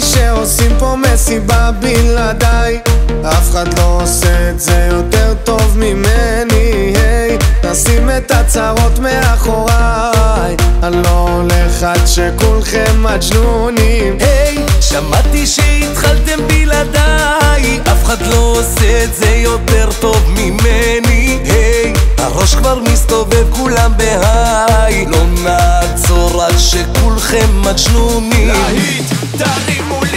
שמעתי שעושים פה מסיבה בלעדיי. אף אחד לא עושה את זה יותר טוב ממני היי. נשים את הצרות מאחוריי. אני לא הולך עד שכולכם מג'נונים היי, שמעתי שהתחלתם בלעדיי. אף אחד לא עושה את זה יותר טוב ממני הראש כבר מסתובב כולם בהיי. לא נעצור עד שכולכם מג'נונים. להיט, תרימו לי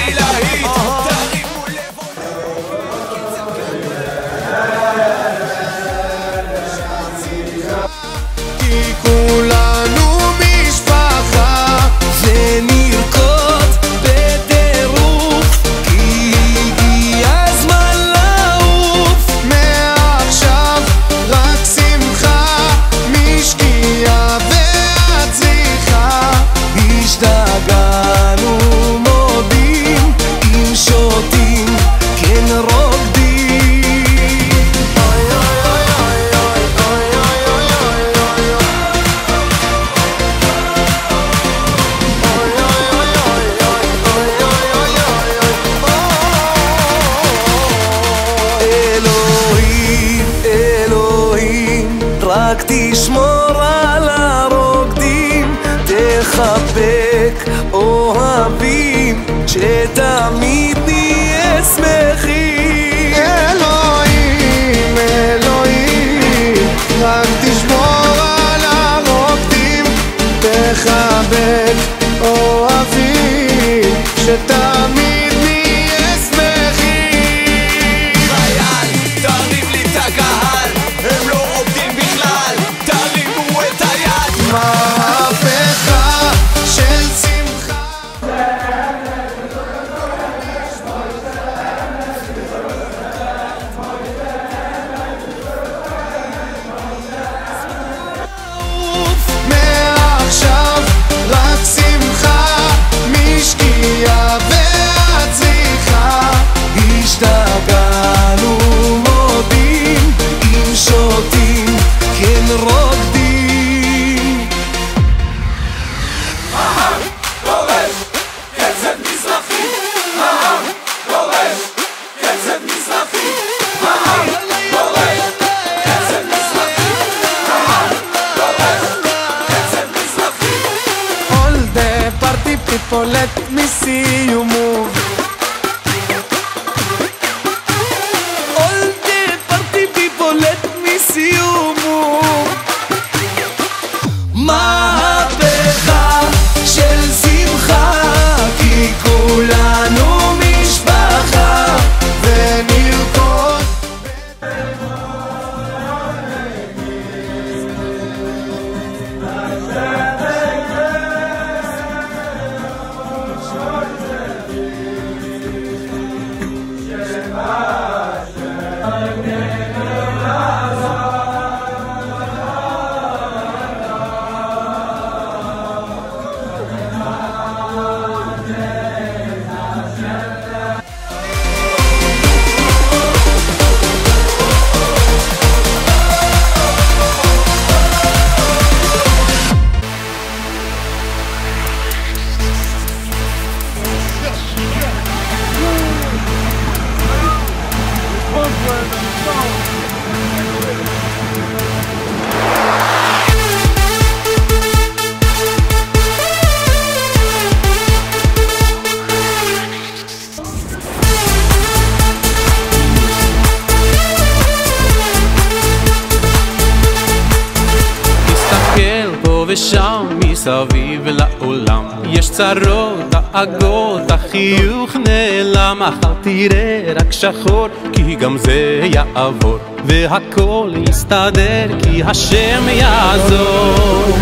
נעלם מחר תראה רק שחור כי גם זה יעבור והכל יסתדר כי השם יעזור.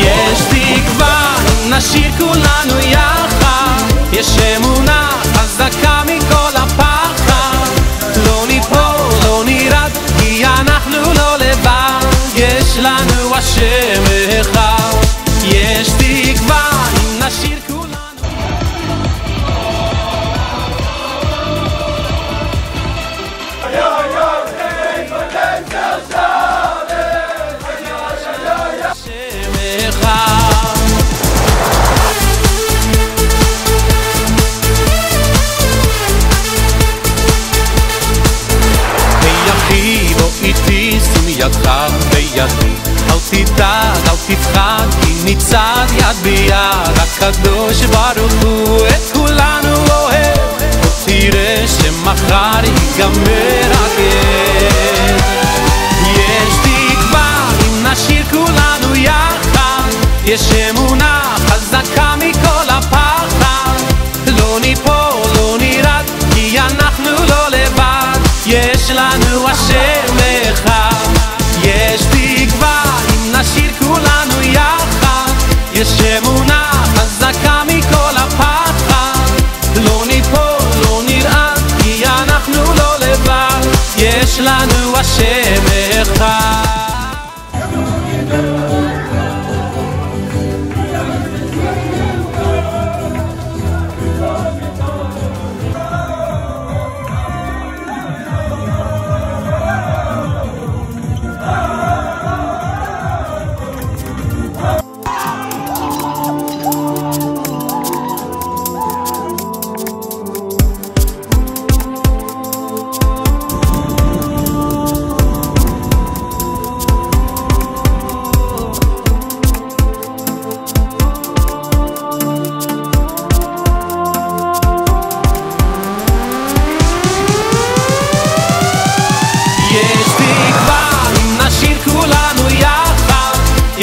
יש תקווה, נשאיר כולנו יחד יש אמונה חזקה מכל הפחד. לא ניפול, לא נירד כי אנחנו לא לבד. יש לנו השם אחד. יש תקווה אם נשאיר יד ביד הקדוש ברוך הוא את כולנו אוהב. תראה שמחר ייגמר הגט יש תקווה אם נשאיר כולנו יחד. יש אמונה חזקה מכל הפחד. לא ניפול, לא נירד כי אנחנו לא לבד. יש לנו השם יש לנו השם אחד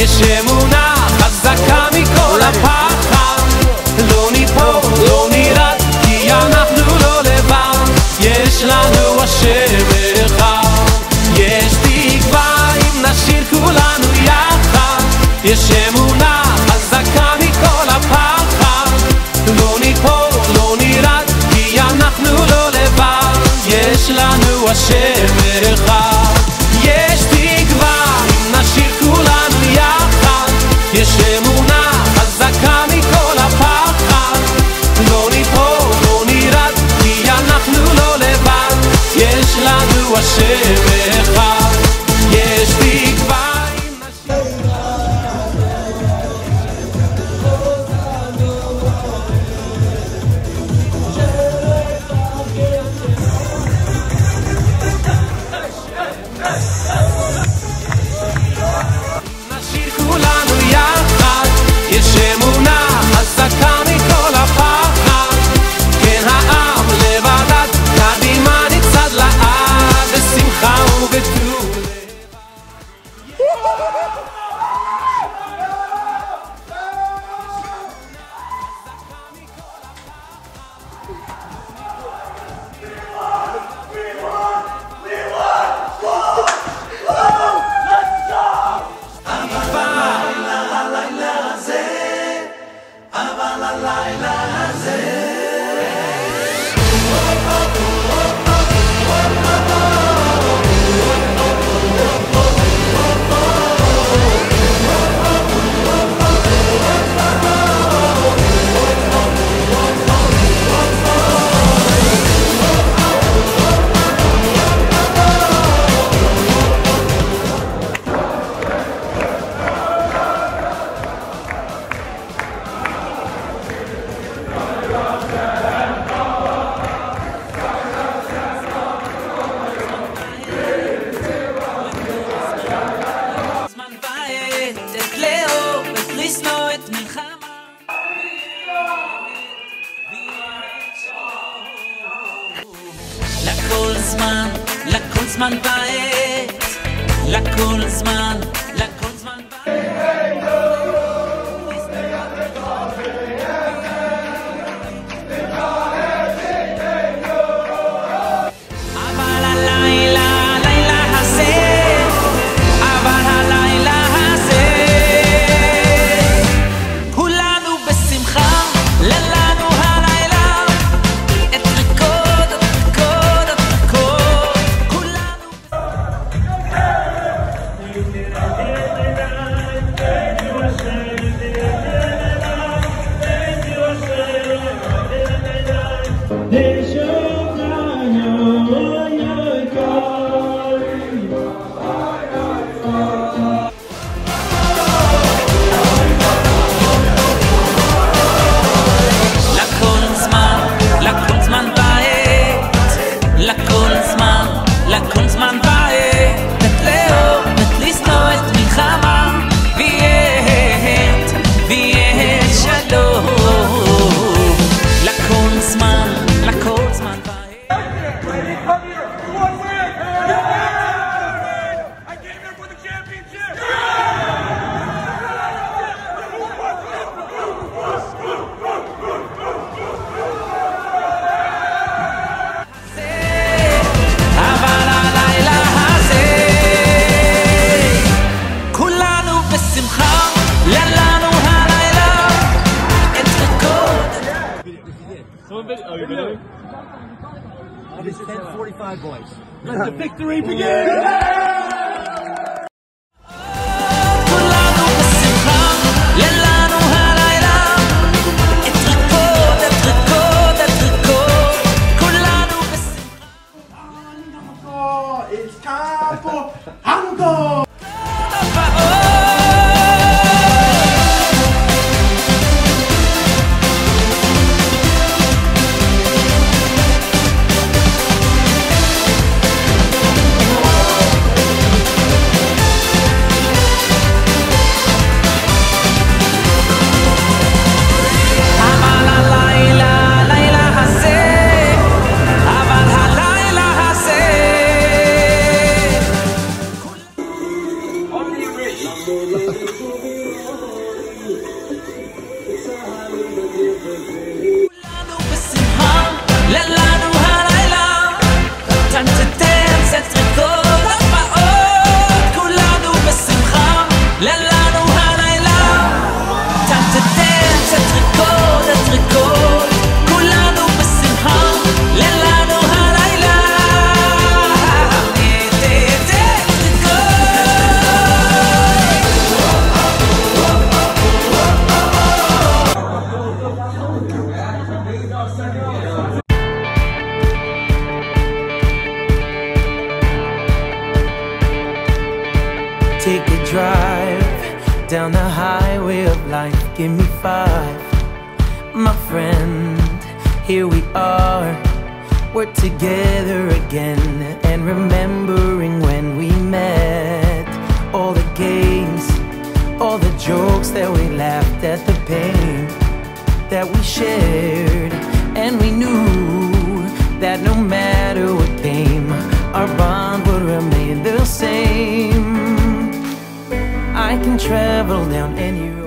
יש אמונה חזקה מכל הפחד. לא ניפול, לא נרד כי אנחנו לא לבד. יש לנו השם אחד. יש תקווה אם נשאיר כולנו יחד. יש אמונה חזקה מכל הפחד. לא ניפול, לא נרד כי אנחנו לא לבד. יש לנו השם אחד Come here. boys. Let the victory begin! are. We're together again and remembering when we met. All the games, all the jokes that we laughed at, the pain that we shared. And we knew that no matter what came, our bond would remain the same. I can travel down any road.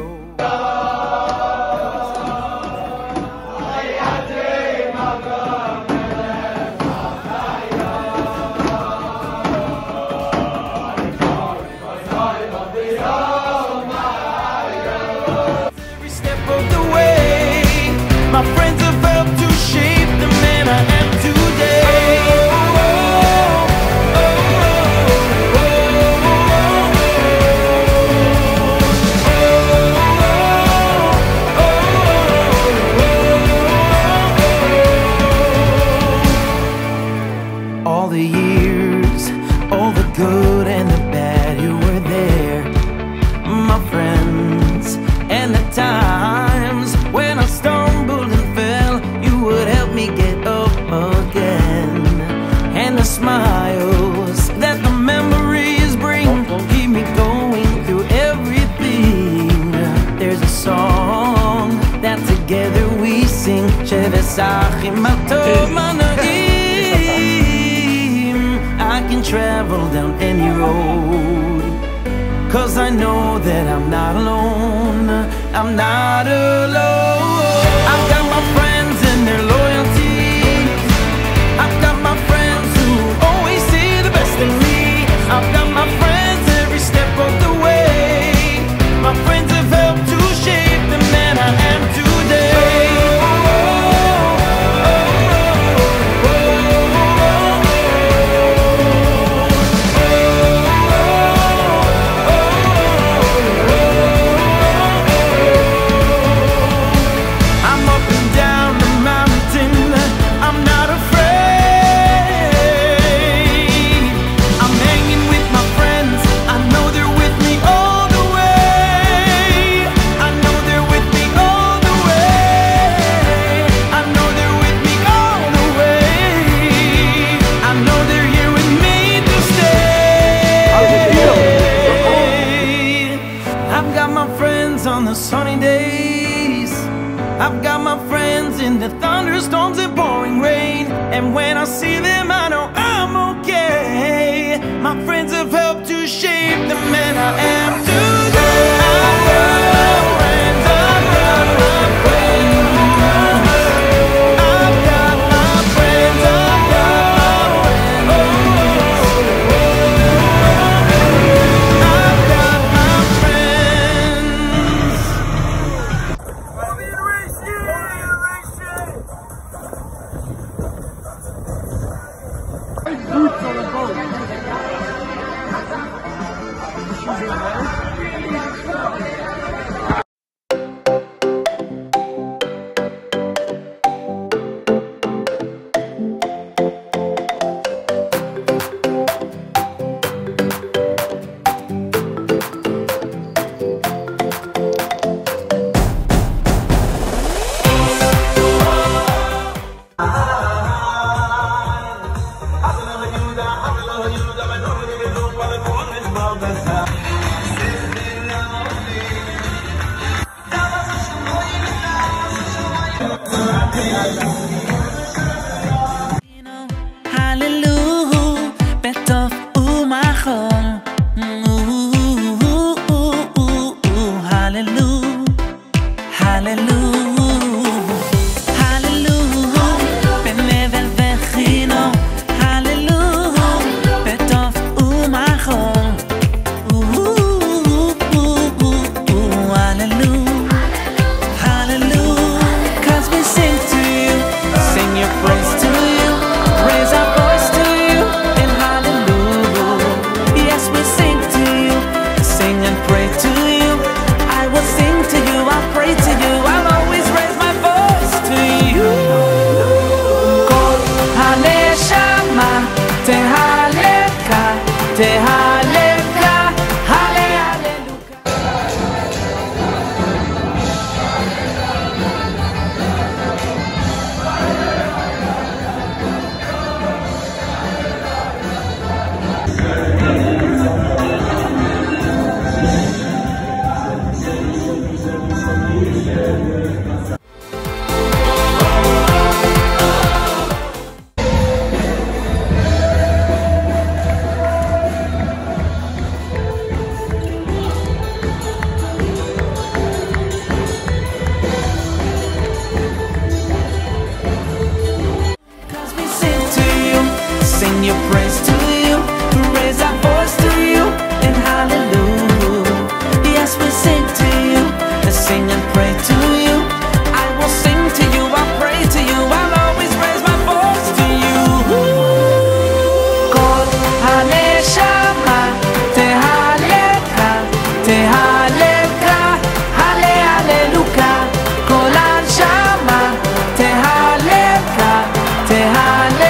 I can travel down any road. Cause I know that I'm not alone. I'm not alone. behind me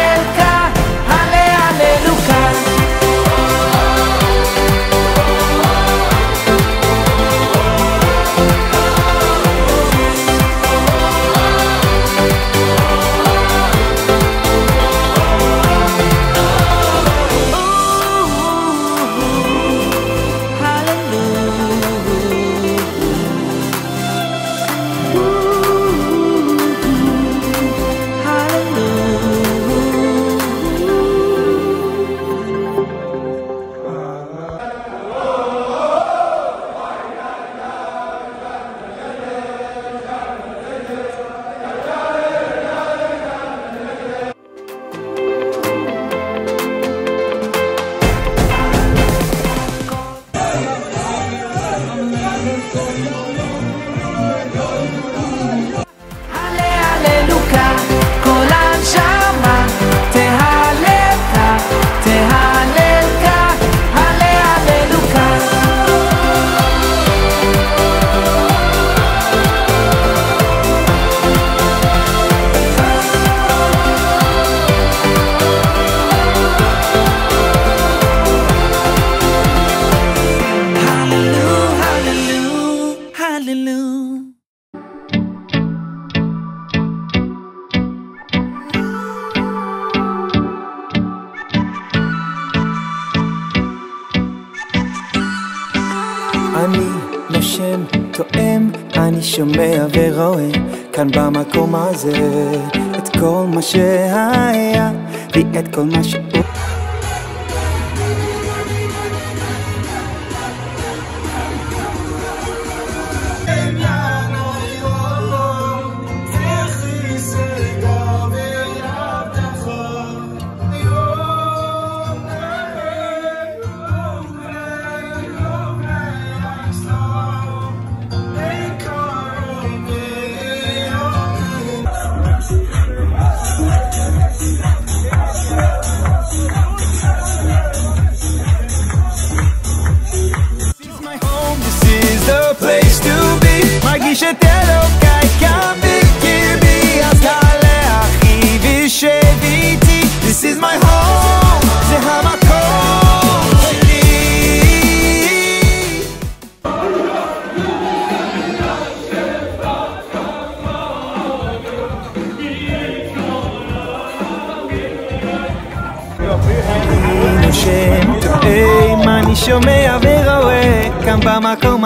שומע ורואה כאן במקום הזה את כל מה שהיה ואת כל מה שהוא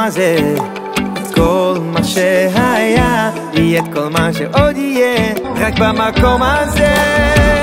הזה. את כל מה שהיה, יהיה כל מה שעוד יהיה רק במקום הזה